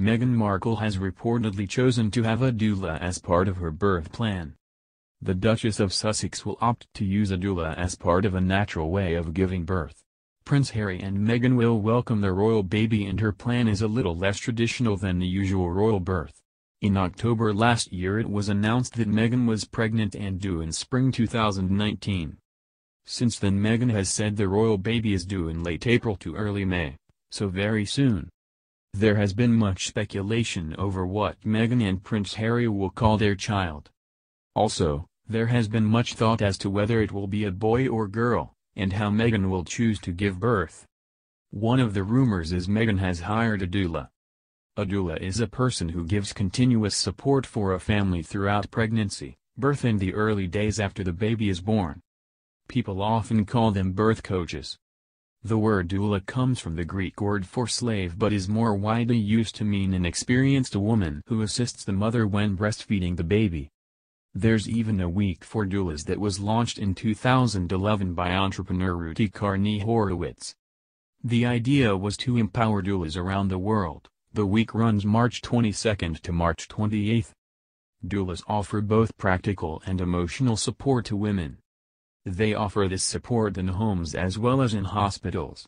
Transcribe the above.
Meghan Markle has reportedly chosen to have a doula as part of her birth plan. The Duchess of Sussex will opt to use a doula as part of a natural way of giving birth. Prince Harry and Meghan will welcome the royal baby and her plan is a little less traditional than the usual royal birth. In October last year it was announced that Meghan was pregnant and due in spring 2019. Since then Meghan has said the royal baby is due in late April to early May, so very soon. There has been much speculation over what Meghan and Prince Harry will call their child. Also, there has been much thought as to whether it will be a boy or girl, and how Meghan will choose to give birth. One of the rumors is Meghan has hired a doula. A doula is a person who gives continuous support for a family throughout pregnancy, birth and the early days after the baby is born. People often call them birth coaches. The word doula comes from the Greek word for slave but is more widely used to mean an experienced woman who assists the mother when breastfeeding the baby. There's even a week for doulas that was launched in 2011 by entrepreneur Ruti Karni Horowitz. The idea was to empower doulas around the world. The week runs March 22 to March 28. Doulas offer both practical and emotional support to women. They offer this support in homes as well as in hospitals.